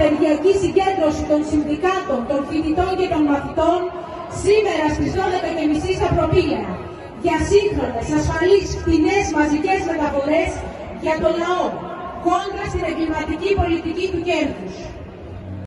απεργιακή συγκέντρωση των συνδικάτων, των φοιτητών και των μαθητών σήμερα στις 12.30 στα προπήλαια για σύγχρονες, ασφαλείς, φτηνές μαζικές μεταφορές για το λαό, κόντρα στην εγκληματική πολιτική του κέρδους.